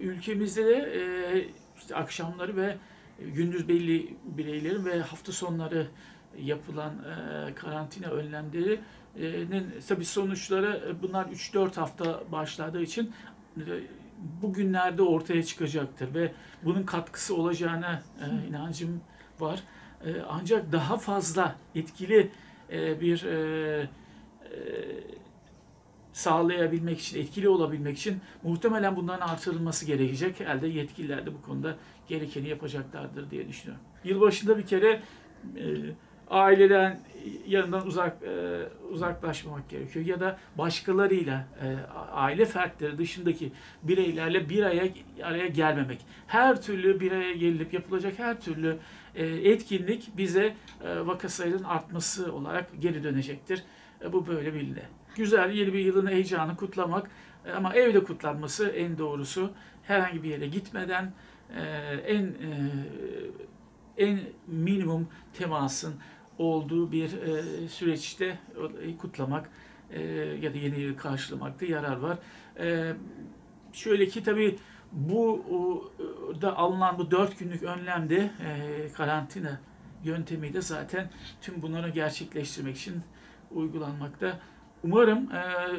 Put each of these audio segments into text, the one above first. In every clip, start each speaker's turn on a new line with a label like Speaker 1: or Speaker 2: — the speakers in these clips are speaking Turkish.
Speaker 1: ülkemizde de e, işte akşamları ve gündüz belli bireylerin ve hafta sonları yapılan e, karantina önlemlerinin tabii sonuçları e, bunlar 3-4 hafta başladığı için e, bugünlerde ortaya çıkacaktır ve bunun katkısı olacağına e, inancım var. E, ancak daha fazla etkili e, bir e, e, sağlayabilmek için, etkili olabilmek için muhtemelen bunların artırılması gerekecek. Elde yetkililer de bu konuda gerekeni yapacaklardır diye düşünüyorum. Yılbaşında bir kere e, aileden yanından uzak e, uzaklaşmamak gerekiyor ya da başkalarıyla e, aile fertleri dışındaki bireylerle bir araya araya gelmemek. Her türlü bir araya gelip yapılacak her türlü e, etkinlik bize e, vaka sayının artması olarak geri dönecektir. E, bu böyle bildi. Güzel yeni bir yılın heyecanı kutlamak e, ama evde kutlanması en doğrusu. Herhangi bir yere gitmeden e, en e, en minimum temasın olduğu bir süreçte kutlamak ya da yeni yılı karşılamakta yarar var. Şöyle ki tabii bu da alınan bu dört günlük önlemde karantina yöntemiyle zaten tüm bunları gerçekleştirmek için uygulanmakta. Umarım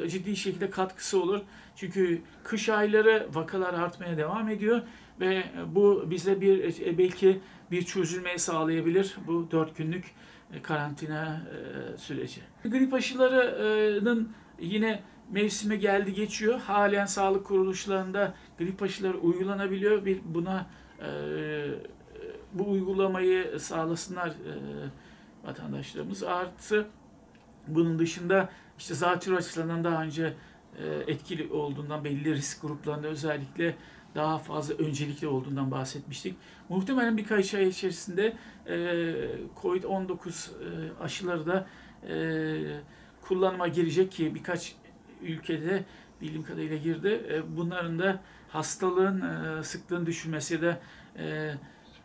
Speaker 1: e, ciddi şekilde katkısı olur. Çünkü kış ayları vakalar artmaya devam ediyor ve bu bize bir e, belki bir çözülmeyi sağlayabilir bu dört günlük e, karantina e, süreci. Grip aşılarının yine mevsimi geldi geçiyor. Halen sağlık kuruluşlarında grip aşıları uygulanabiliyor. Bir buna e, bu uygulamayı sağlasınlar e, vatandaşlarımız. Artı bunun dışında işte zatürre açısından daha önce e, etkili olduğundan belli risk gruplarında özellikle daha fazla öncelikli olduğundan bahsetmiştik. Muhtemelen birkaç ay içerisinde e, COVID-19 e, aşıları da kullanıma girecek ki birkaç ülkede bildiğim kadarıyla girdi. Bunların da hastalığın sıklığını düşürmesi ya da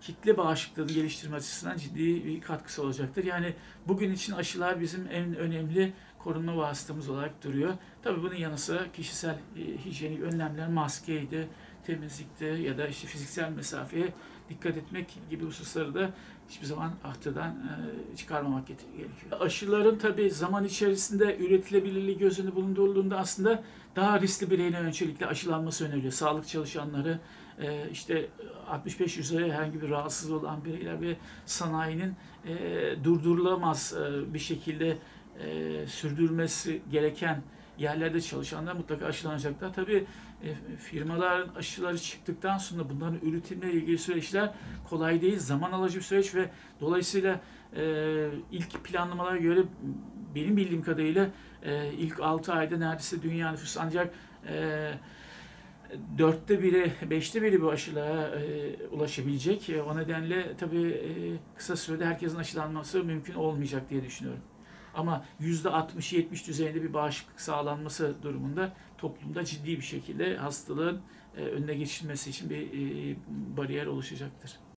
Speaker 1: kitle bağışıklığını geliştirme açısından ciddi bir katkısı olacaktır. Yani bugün için aşılar bizim en önemli korunma vasıtamız olarak duruyor. Tabii bunun yanı sıra kişisel e, hijyenik önlemler, maskeydi, temizlikte ya da işte fiziksel mesafeye dikkat etmek gibi hususları da hiçbir zaman ahtadan e, çıkarmamak gerekiyor. Aşıların tabii zaman içerisinde üretilebilirliği göz önünde bulundurulduğunda aslında daha riskli bireylerin öncelikle aşılanması öneriliyor. Sağlık çalışanları, e, işte 65 üzeri herhangi bir rahatsız olan bireyler ve sanayinin durdurulamaz bir şekilde e, sürdürmesi gereken yerlerde çalışanlar mutlaka aşılanacaklar. Tabii e, firmaların aşıları çıktıktan sonra bunların üretimle ilgili süreçler kolay değil, zaman alıcı bir süreç ve dolayısıyla e, ilk planlamalara göre benim bildiğim kadarıyla e, ilk 6 ayda neredeyse dünya nüfusu ancak e, dörtte biri, beşte biri bu aşılara e, ulaşabilecek. E, o nedenle tabii e, kısa sürede herkesin aşılanması mümkün olmayacak diye düşünüyorum. Ama %60-70 düzeyinde bir bağışıklık sağlanması durumunda toplumda ciddi bir şekilde hastalığın e, önüne geçilmesi için bir e, bariyer oluşacaktır.